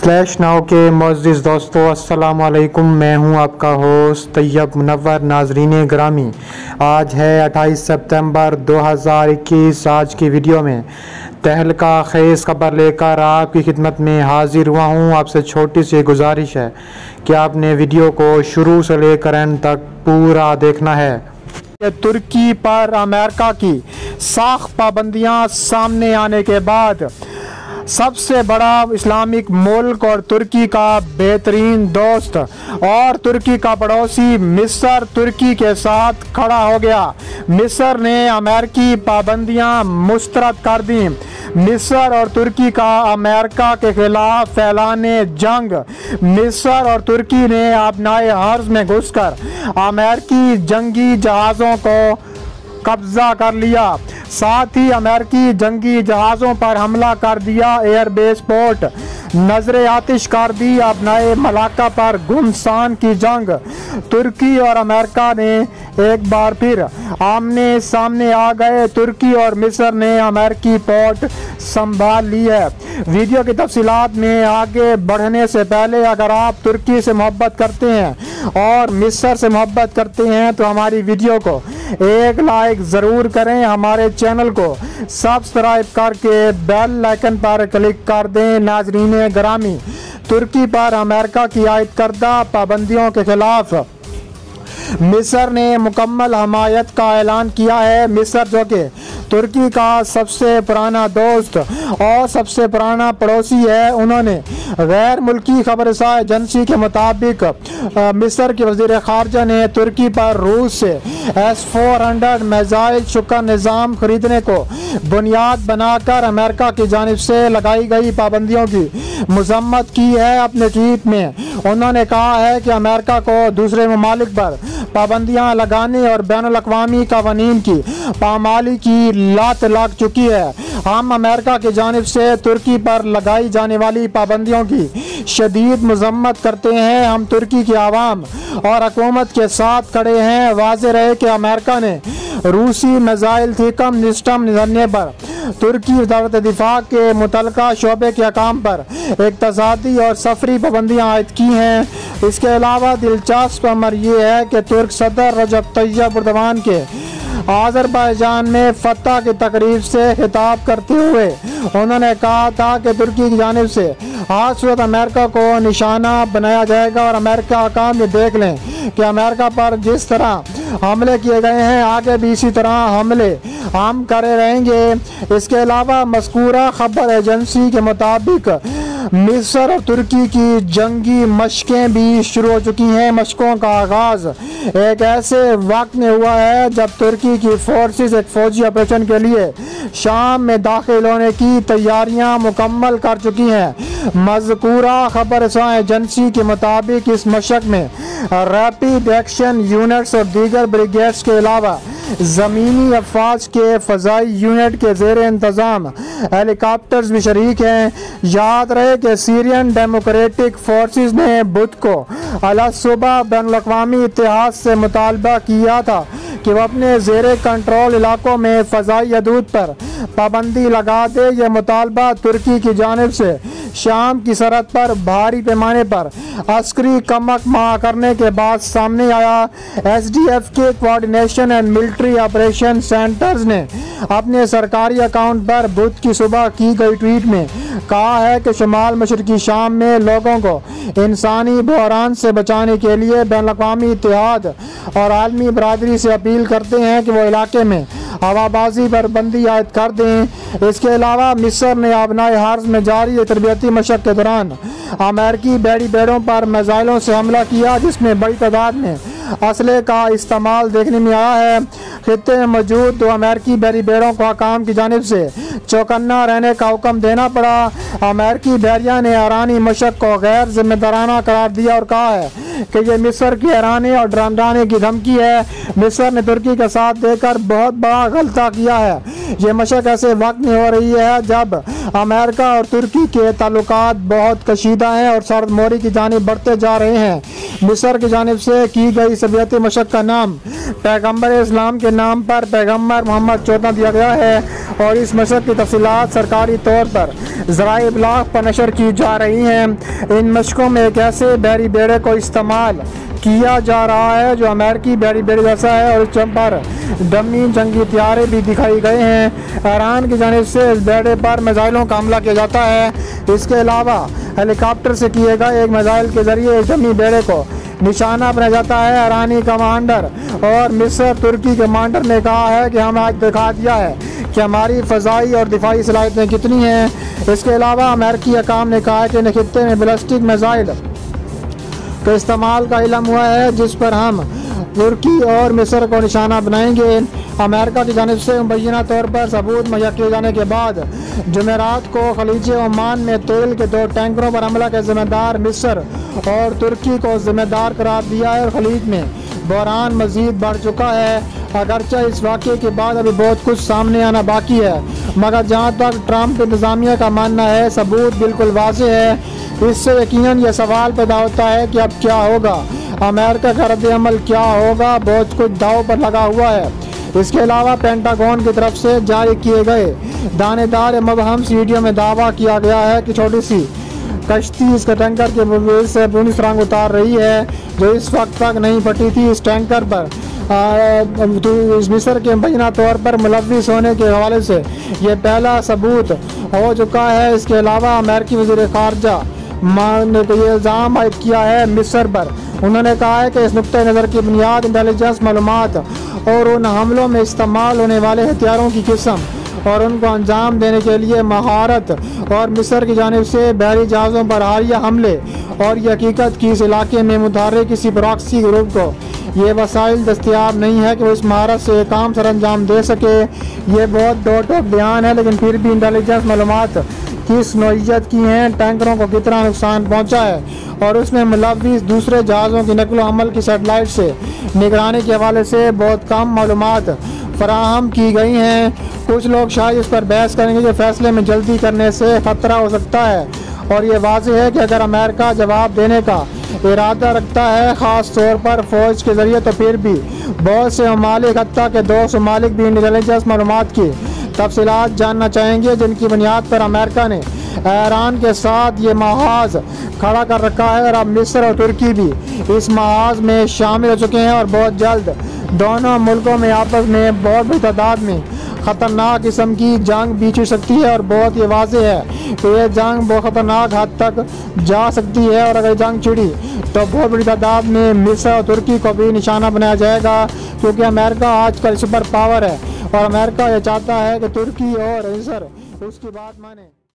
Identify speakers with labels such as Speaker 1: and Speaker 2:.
Speaker 1: Flash नाव के Moz दोस्तों अस्सलाम मैं हूँ आपका होस्ट तैयब मुनवर नाजरीन ग्रामी। आज है 28 सितंबर 2021 आज की वीडियो में। तहलका खेज़ खबर लेकर आपकी खिदमत में हाजिर हुआ हूँ, आपसे छोटी सी गुजारिश है कि आपने वीडियो को शुरू से लेकर एंड तक पूरा देखना है। तुर्की पर अमेरिका की साख पाबंदियाँ सामने आने के बाद सबसे बड़ा इस्लामिक मुल्क और तुर्की का बेहतरीन दोस्त और तुर्की का पड़ोसी मिस्र तुर्की के साथ खड़ा हो गया। मिस्र ने अमेरिकी पाबंदियाँ मुस्तरद कर दी। मिस्र और तुर्की का अमेरिका के खिलाफ फैलाने जंग। मिस्र और तुर्की ने अपनाए हर्ज में घुसकर अमेरिकी जंगी जहाज़ों को कब्जा कर लिया। साथ ही अमेरिकी जंगी जहाज़ों पर हमला कर दिया एयरबेस पोर्ट। नज़र आतिश कर दी अब नए मलाका पर गुमसान की जंग। तुर्की और अमेरिका ने एक बार फिर आमने सामने आ गए। तुर्की और मिस्र ने अमेरिकी पोर्ट संभाल ली है। वीडियो की तफसीत में आगे बढ़ने से पहले अगर आप तुर्की से मोहब्बत करते हैं और मिस्र से मोहब्बत करते हैं तो हमारी वीडियो को एक लाइक ज़रूर करें हमारे चैनल को। सब्सक्राइब करके बेल लाइकन पर क्लिक कर दें, नाजरीन ग्रामी। तुर्की पर अमेरिका की आयद करदा पाबंदियों के खिलाफ। मिस्र ने मुकम्मल हमायत का ऐलान किया है। मिस्र जो कि तुर्की का सबसे पुराना दोस्त और सबसे पुराना पड़ोसी है उन्होंने। गैर मुल्की खबर एजेंसी के मुताबिक मिस्र के वज़ीर खारजा ने तुर्की पर रूस से एस फोर हंड्रेड मेजाइल शुक्र निज़ाम खरीदने को बुनियाद बनाकर अमेरिका की जानब से लगाई गई पाबंदियों की मजम्मत की है अपने ट्वीट में। उन्होंने कहा है कि अमेरिका को दूसरे ममालिक पर पाबंदियाँ लगाने और बैन अवी कवानीन की पामाली की लात लग चुकी है। हम अमेरिका की जानब से तुर्की पर लगाई जाने वाली पाबंदियों की शदीद मजम्मत करते हैं हम तुर्की की आवाम। और हुकूमत के साथ खड़े हैं। वाज रहे कि अमेरिका ने रूसी मिज़ाइल थी कम निस्टम निधरने पर। तुर्की वजारत दिफा के मुतल शोबे के अकाम पर इकतदी और सफरी पाबंदियाँ आयद की हैं। इसके अलावा दिलचस्प अमर ये है कि तुर्क सदर रजब तैयब उर्दवान के आज़रबाईजान में फतह की तकरीब से खिताब करते हुए उन्होंने कहा था कि तुर्की की जानब से हर सूरत अमेरिका को निशाना बनाया जाएगा और अमेरिका काम ये देख लें कि अमेरिका पर जिस तरह हमले किए गए हैं, आगे भी इसी तरह हमले हम करे रहेंगे। इसके अलावा मस्कूरा खबर एजेंसी के मुताबिक मिस्र और तुर्की की जंगी मशकें भी शुरू हो चुकी हैं, मशकों का आगाज़। एक ऐसे वक्त में हुआ है जब तुर्की की फोर्सेस एक फौजी ऑपरेशन के लिए शाम में दाखिल होने की तैयारियाँ मुकम्मल कर चुकी हैं। मजकूरा खबर एजेंसी के मुताबिक इस मशक में रैपिड एक्शन यूनिट्स और दीगर ब्रिगेड्स के अलावा ज़मीनी अफवाज के फ़जाई यूनिट के जेर इंतज़ाम। हेलीकॉप्टर्स भी शरीक हैं। याद रहे कि सीरियन डेमोक्रेटिक फोर्सेस ने बुध को अला सुबह बैन अवी इतिहास से मुतालबा किया था कि वह अपने जेर कंट्रोल इलाकों में फ़जाई हदूद पर पाबंदी लगा दे यह मुतालबा तुर्की की जानब से। शाम की सरहद पर भारी पैमाने पर अस्करी कमक मा करने के बाद सामने आया। एस डी एफ़ के coordination and military operation centers ने अपने सरकारी अकाउंट पर बुध की सुबह की गई ट्वीट में कहा है कि शुमाल मशरकी शाम में लोगों को इंसानी बहरान से बचाने के लिए बैन अवी इतिहाद और आलमी बरदरी से अपील करते हैं कि वो इलाके में हवाबाजी पर बंदी आयद कर दें। इसके अलावा मिस्र ने अपनाए हार्स में जारी तरबियती मशक के दौरान अमेरिकी बैडी बेड़ों पर मिज़ाइलों से हमला किया, जिसमें बड़ी तादाद में असले का इस्तेमाल देखने में आया है। खत्े में मौजूद दो अमेरिकी बैरी बेड़ों को काम की जानब से चौकन्ना रहने का हुक्म देना पड़ा। अमेरिकी बैरिया ने ईरानी मशक को गैर जिम्मेदाराना करार दिया और कहा है कि ये मिस्र की हैरानी और डराने की धमकी है। मिस्र ने तुर्की का साथ देकर बहुत बड़ा गलता किया है। ये मशक ऐसे वक्त में हो रही है जब अमेरिका और तुर्की के ताल्लुक बहुत कशीदा हैं और सरद मोरी की जानब बढ़ते जा रहे हैं। मिस्र की जानब से की गई सबियत मशक का नाम। पैगंबर इस्लाम के नाम पर पैगंबर मोहम्मद चौदह दिया गया है और इस मशक की तफसीत सरकारी तौर पर ज़रा इबलाग पर नशर की जा रही हैं। इन मशकों में एक ऐसे बहरी बेड़े को इस्तेमाल किया जा रहा है, जो अमेरिकी बैरी बेड़ी जैसा है और इस पर डमी जंगी त्यारे भी दिखाई गए हैं। ईरान की जानब से इस बेड़े पर मिज़ाइलों का हमला किया जाता है। इसके अलावा हेलीकॉप्टर से किए गए एक मिज़ाइल के ज़रिए इस डमी बेड़े को निशाना बनाया जाता है। ईरानी कमांडर और मिस्र तुर्की कमांडर ने कहा है कि हम आज दिखा दिया है कि हमारी फ़जाई और दिफाई सलाहियतें कितनी हैं। इसके अलावा अमेरिकी अकाम ने कहा है कि खत्े में बलिस्टिक मिज़ाइल के इस्तेमाल का इलम हुआ है, जिस पर हम तुर्की और मिस्र को निशाना बनाएँगे। अमेरिका की जानब से मुबैना तौर पर सबूत मुहैया किए जाने के बाद जमेरात को खलीज ओमान में तेल के दो टैंकरों पर हमला के जिम्मेदार मिस्र और तुर्की को जिम्मेदार करार दिया है और खलीज में बहरान मजीद बढ़ चुका है। अगरचे इस वाक़े के बाद अभी बहुत कुछ सामने आना बाकी है। मगर जहाँ तक ट्रंप इंतज़ामिया का मानना है, सबूत बिल्कुल वाज है। इससे यकीन यह सवाल पैदा होता है कि अब क्या होगा? अमेरिका का रद्द अमल क्या होगा? बहुत कुछ दाव पर लगा हुआ है। इसके अलावा पेंटागन की तरफ़ से जारी किए गए दानेदार मबहम वीडियो में दावा किया गया है कि छोटी सी कश्ती इस टैंकर के से पूरी सुरंग उतार रही है, जो इस वक्त तक नहीं फटी थी। इस टैंकर पर मिस्र के मुबैना तौर पर मुलविस होने के हवाले से ये पहला सबूत हो चुका है। इसके अलावा अमेरिकी वजी खारजा ने ये इल्ज़ाम आयद किया है मिस्र पर। उन्होंने कहा है कि इस नुक़ नज़र की बुनियाद इंटेलिजेंस मालूम और उन हमलों में इस्तेमाल होने वाले हथियारों की किस्म और उनको अंजाम देने के लिए महारत और मिस्र की जानब से बहरी जहाज़ों पर हालिया हमले और ये हकीकत की इस इलाके में मुतहर किसी प्रॉक्सी ग्रुप को ये वसाइल दस्तियाब नहीं है कि वो इस महारत से काम सर अंजाम दे सके। ये बहुत दो टोक बयान है, लेकिन फिर भी इंटेलिजेंस मालूम किस नोयत की हैं, टैंकरों को कितना नुकसान पहुँचा है, और उसमें मुलविस दूसरे जहाज़ों की नकलो अमल की सेटेलाइट से निगरानी के हवाले से बहुत कम मालूम फराहम की गई हैं। कुछ लोग शायद इस पर बहस करेंगे कि फैसले में जल्दी करने से ख़तरा हो सकता है। और ये वाज है कि अगर अमेरिका जवाब देने का इरादा रखता है, ख़ास तौर पर फ़ौज के ज़रिए तो फिर भी बहुत से ममालिक हती के दो ममालिक भी इंटेलिजेंस मालूम की। तफसीत जानना चाहेंगे, जिनकी बुनियाद पर अमेरिका ने ईरान के साथ ये महाज खड़ा कर रखा है और अब मिस्र और तुर्की भी इस महाज में शामिल हो चुके हैं और बहुत जल्द दोनों मुल्कों में आपस में बहुत बड़ी तादाद में ख़तरनाक किस्म की जंग छिड़ सकती है और बहुत ही वाज है तो यह जंग बहुत ख़तरनाक हद तक जा सकती है और अगर जंग छिड़ी तो बहुत बड़ी तादाद में मिस्र और तुर्की को भी निशाना बनाया जाएगा क्योंकि अमेरिका आजकल सुपर पावर है और अमेरिका यह चाहता है कि तुर्की और मिस्र उसकी बात माने।